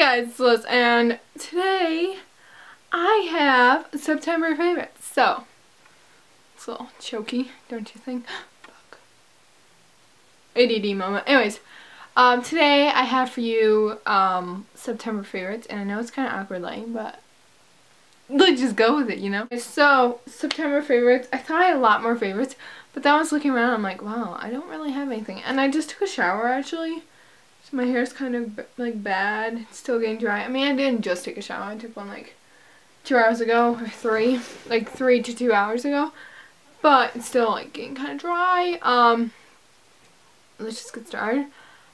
guys, it's Liz, and today I have September favorites. So, it's a little choky, don't you think? Fuck. ADD moment. Anyways, um, today I have for you um, September favorites, and I know it's kind of awkward lighting, but let's just go with it, you know? So, September favorites, I thought I had a lot more favorites, but then I was looking around, I'm like, wow, I don't really have anything. And I just took a shower, actually. So my hair's kind of like bad. It's still getting dry. I mean, I didn't just take a shower. I took one like two hours ago or three, like three to two hours ago. But it's still like getting kind of dry. Um, let's just get started.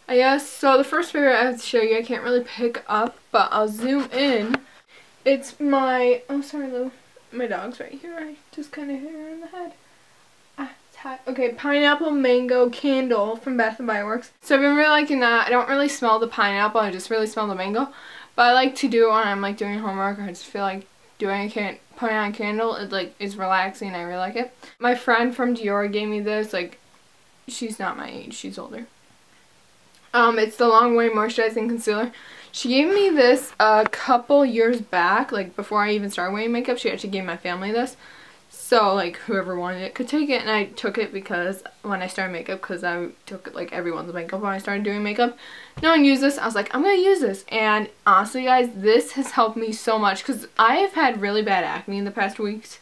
I guess, so the first favorite I have to show you, I can't really pick up, but I'll zoom in. It's my, oh sorry Lou, my dog's right here. I just kind of hit her in the head. Okay, pineapple mango candle from Bath & Body Works. So I've been really liking that. I don't really smell the pineapple, I just really smell the mango. But I like to do it when I'm like doing homework or I just feel like doing a can putting on a candle. It like is relaxing I really like it. My friend from Dior gave me this, like she's not my age, she's older. Um, it's the Long Way Moisturizing Concealer. She gave me this a couple years back, like before I even started wearing makeup. She actually gave my family this. So like whoever wanted it could take it and I took it because when I started makeup because I took like everyone's makeup when I started doing makeup. No one used this. I was like I'm going to use this and honestly guys this has helped me so much because I have had really bad acne in the past weeks.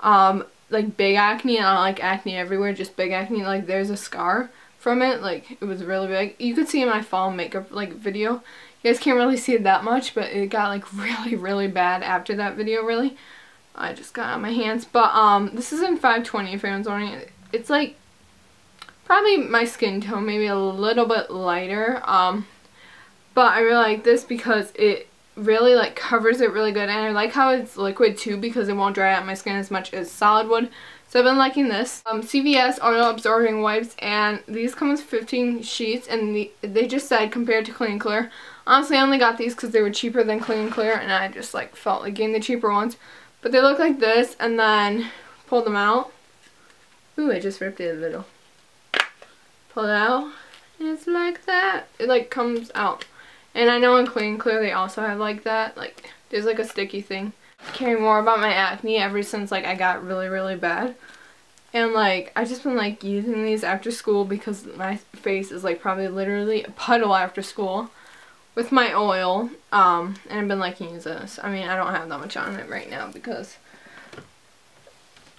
Um, like big acne and I like acne everywhere just big acne like there's a scar from it like it was really big. You could see in my fall makeup like video. You guys can't really see it that much but it got like really really bad after that video really. I just got on my hands. But um, this is in 520 if anyone's wondering. It's like probably my skin tone, maybe a little bit lighter. Um, but I really like this because it really like covers it really good and I like how it's liquid too because it won't dry out my skin as much as solid would. So I've been liking this. Um, CVS oil absorbing wipes and these come with 15 sheets and the, they just said compared to Clean Clear. Honestly I only got these because they were cheaper than Clean Clear and I just like felt like getting the cheaper ones. But they look like this and then pull them out. Ooh, I just ripped it a little. Pull it out. And it's like that. It like comes out. And I know in Clean Clear they also have like that. Like there's like a sticky thing. Caring more about my acne ever since like I got really really bad. And like I just been like using these after school because my face is like probably literally a puddle after school with my oil. Um, and I've been liking use this. I mean, I don't have that much on it right now because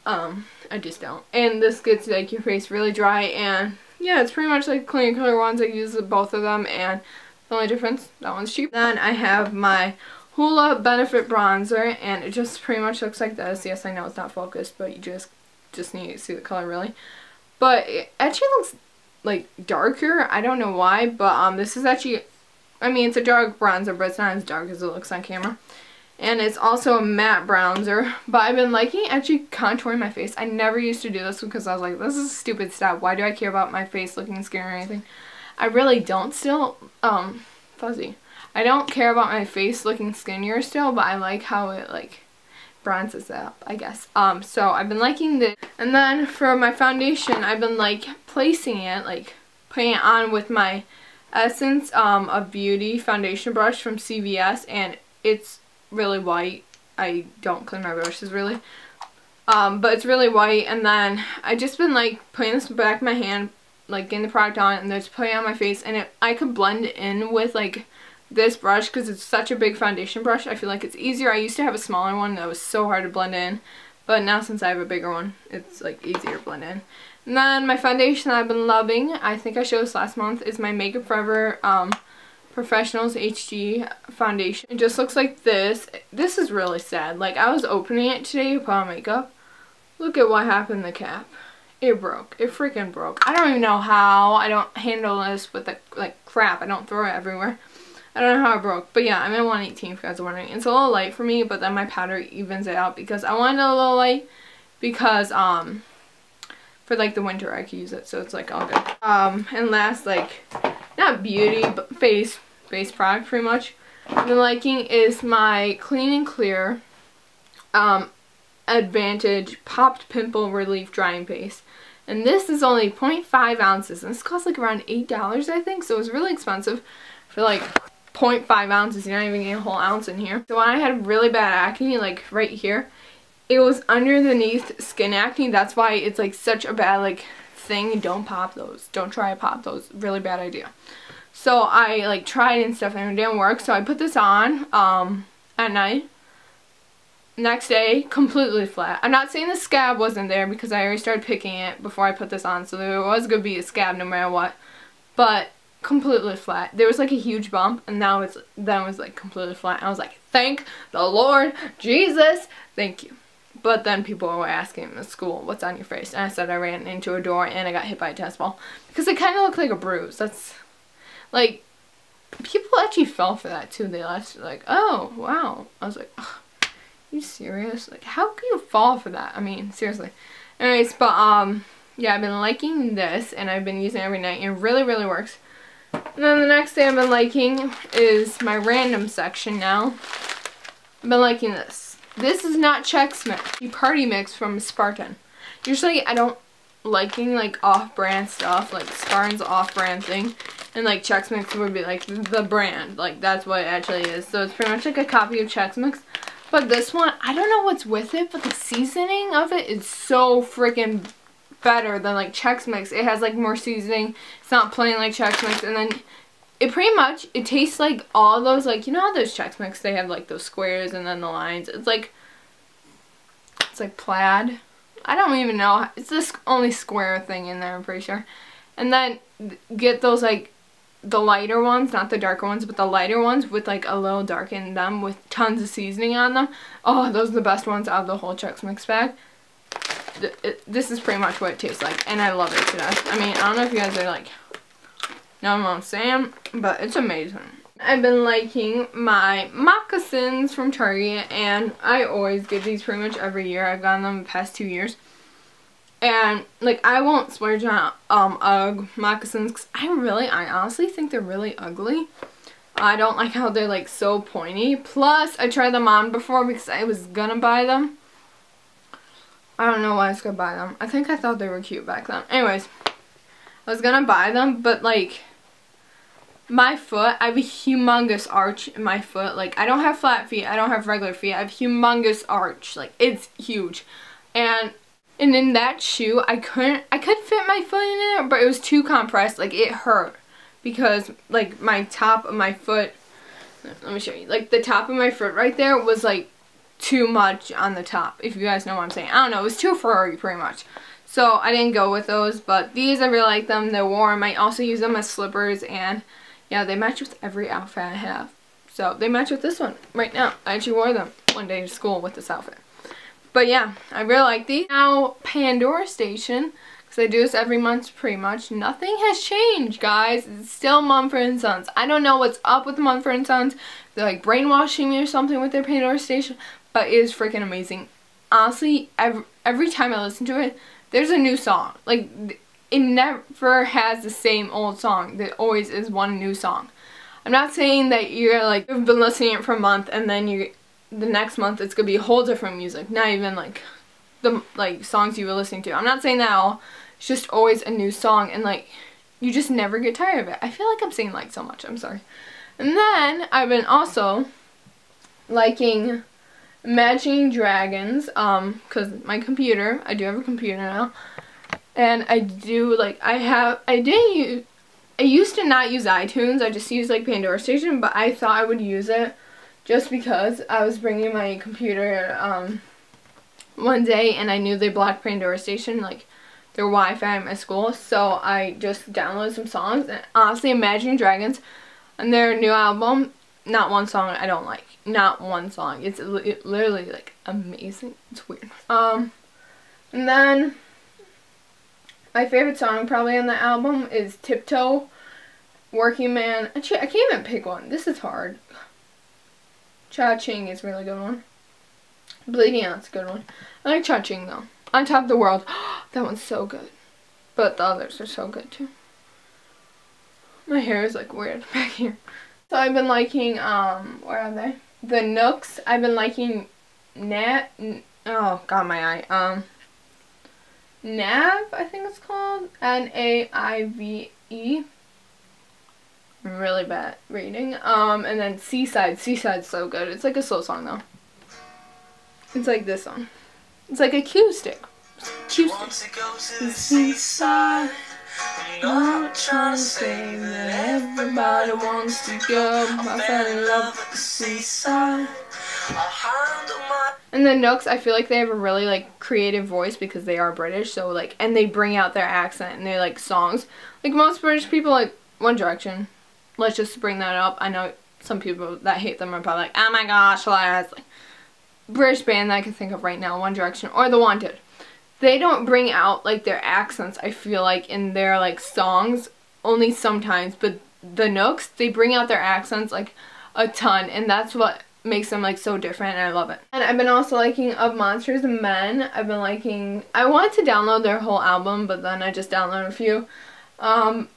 um, I just don't. And this gets like your face really dry and yeah, it's pretty much like Clean Clear ones. I use both of them and the only difference, that one's cheap. Then I have my Hoola Benefit Bronzer and it just pretty much looks like this. Yes, I know it's not focused, but you just just need to see the color really. But it actually looks like darker. I don't know why, but um, this is actually I mean, it's a dark bronzer, but it's not as dark as it looks on camera. And it's also a matte bronzer. But I've been liking actually contouring my face. I never used to do this because I was like, this is stupid step. Why do I care about my face looking skinny or anything? I really don't still. Um, fuzzy. I don't care about my face looking skinnier still, but I like how it like bronzes up, I guess. Um, so I've been liking this. And then for my foundation, I've been like placing it, like putting it on with my Essence um, of Beauty foundation brush from CVS and it's really white. I don't clean my brushes really. Um, but it's really white and then I just been like putting this back in my hand like getting the product on and just putting it on my face and it, I could blend in with like this brush because it's such a big foundation brush. I feel like it's easier. I used to have a smaller one that was so hard to blend in but now since I have a bigger one it's like easier to blend in. And then my foundation that I've been loving, I think I showed this last month, is my Makeup Forever um, Professionals HD foundation. It just looks like this. This is really sad. Like, I was opening it today to put on makeup. Look at what happened to the cap. It broke. It freaking broke. I don't even know how. I don't handle this with the, like, crap. I don't throw it everywhere. I don't know how it broke. But yeah, I'm at 118 if you guys are wondering. It's a little light for me, but then my powder evens it out because I wanted a little light because, um, for like the winter I can use it so it's like all good. Um, and last like not beauty but face face product pretty much I've been liking is my Clean and Clear um, Advantage Popped Pimple Relief Drying Paste. And this is only 0.5 ounces and this costs like around $8 I think so it's really expensive for like 0.5 ounces. You're not even getting a whole ounce in here. So when I had really bad acne, like right here, it was underneath skin acne. That's why it's like such a bad like thing. Don't pop those. Don't try to pop those. Really bad idea. So I like tried and stuff and it didn't work. So I put this on um, at night. Next day, completely flat. I'm not saying the scab wasn't there because I already started picking it before I put this on. So there was going to be a scab no matter what. But completely flat. There was like a huge bump and now it's then it was like completely flat. I was like, thank the Lord Jesus. Thank you. But then people were asking in school, what's on your face? And I said I ran into a door and I got hit by a tennis ball. Because it kind of looked like a bruise. That's, like, people actually fell for that too. They last like, oh, wow. I was like, you serious? Like, how can you fall for that? I mean, seriously. Anyways, but, um, yeah, I've been liking this and I've been using it every night. And it really, really works. And then the next thing I've been liking is my random section now. I've been liking this. This is not Chex Mix. The party mix from Spartan. Usually I don't liking like off-brand stuff, like Spartan's off-brand thing. And like Chex Mix would be like the brand. Like that's what it actually is. So it's pretty much like a copy of Chex Mix. But this one, I don't know what's with it, but the seasoning of it is so freaking better than like Chex Mix. It has like more seasoning. It's not plain like Chex Mix. And then it pretty much, it tastes like all those, like, you know how those Chex Mix, they have, like, those squares and then the lines. It's like, it's like plaid. I don't even know. It's this only square thing in there, I'm pretty sure. And then get those, like, the lighter ones, not the darker ones, but the lighter ones with, like, a little dark in them with tons of seasoning on them. Oh, those are the best ones out of the whole Chex Mix bag. This is pretty much what it tastes like, and I love it to death. I mean, I don't know if you guys are, like, know I'm saying? But it's amazing. I've been liking my moccasins from Target and I always get these pretty much every year. I've gotten them the past two years. And like I won't splurge on um UGG moccasins because I really, I honestly think they're really ugly. I don't like how they're like so pointy. Plus I tried them on before because I was gonna buy them. I don't know why I was gonna buy them. I think I thought they were cute back then. Anyways, I was gonna buy them but like my foot, I have a humongous arch in my foot. Like, I don't have flat feet. I don't have regular feet. I have humongous arch. Like, it's huge. And and in that shoe, I couldn't, I could fit my foot in it, but it was too compressed. Like, it hurt. Because, like, my top of my foot, let me show you. Like, the top of my foot right there was, like, too much on the top. If you guys know what I'm saying. I don't know. It was too furry, pretty much. So, I didn't go with those. But these, I really like them. They're warm. I also use them as slippers and yeah, they match with every outfit I have. So they match with this one right now. I actually wore them one day to school with this outfit. But yeah, I really like these. Now, Pandora Station, because I do this every month pretty much, nothing has changed, guys. It's still Mumford & Sons. I don't know what's up with Mumford & Sons. They're like brainwashing me or something with their Pandora Station, but it is freaking amazing. Honestly, every, every time I listen to it, there's a new song. Like, it never has the same old song. There always is one new song. I'm not saying that you're like, you've been listening for a month and then you the next month it's gonna be a whole different music. Not even like the like songs you were listening to. I'm not saying that all. It's just always a new song and like you just never get tired of it. I feel like I'm saying like so much. I'm sorry. And then I've been also liking Imagine Dragons um because my computer, I do have a computer now and I do like I have I didn't use I used to not use iTunes. I just used like Pandora Station but I thought I would use it just because I was bringing my computer um, one day and I knew they blocked Pandora Station like their Wi-Fi at my school. So I just downloaded some songs. And honestly Imagine Dragons and their new album not one song I don't like. Not one song. It's literally like amazing. It's weird. Um and then my favorite song probably on the album is Tiptoe, Working Man. Actually, I can't even pick one. This is hard. Cha Ching is really good one. Bleeding Out's a good one. I like Cha Ching though. On Top of the World. that one's so good. But the others are so good too. My hair is like weird back here. So I've been liking, um, where are they? The Kooks. I've been liking Nat, oh god my eye. Um, Nav, I think it's called. N-A-I-V-E. really bad reading. Um, and then Seaside. Seaside's so good. It's like a slow song though. It's like this song. It's like acoustic. Acoustic. Seaside. Not trying to say that everybody wants to go. I fell in love with the seaside. And the Kooks, I feel like they have a really like creative voice because they are British. So like, and they bring out their accent and they like songs. Like most British people, like One Direction. Let's just bring that up. I know some people that hate them are probably like, oh my gosh, like British band that I can think of right now, One Direction or The Wanted they don't bring out like their accents I feel like in their like songs only sometimes but the Kooks they bring out their accents like a ton and that's what makes them like so different and I love it. And I've been also liking Of Monsters and Men. I've been liking I wanted to download their whole album but then I just downloaded a few. Um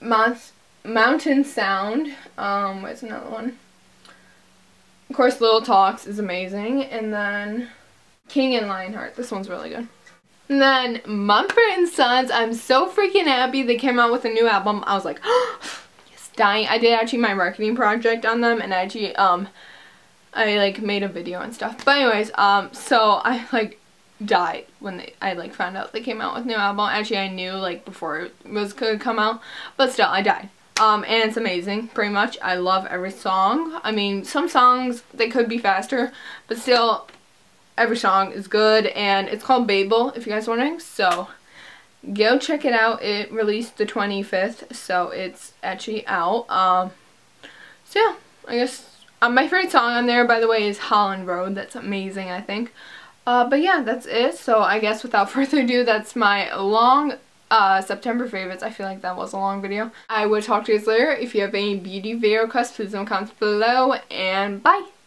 Mountain Sound. Um where's another one? Of course Little Talks is amazing and then King and Lionheart. This one's really good. And then Mumford & Sons, I'm so freaking happy they came out with a new album. I was like, yes, dying. I did actually my marketing project on them and I actually, um, I like made a video and stuff. But anyways, um, so I like died when they, I like found out they came out with new album. Actually, I knew like before it was gonna come out, but still, I died. Um, and it's amazing, pretty much. I love every song. I mean, some songs, they could be faster, but still, every song is good and it's called Babel if you guys are wondering so go check it out it released the 25th so it's actually out um so yeah I guess um, my favorite song on there by the way is Holland Road that's amazing I think uh, but yeah that's it so I guess without further ado that's my long uh, September favorites. I feel like that was a long video. I will talk to you guys later. If you have any beauty video requests, please leave comments below. And bye!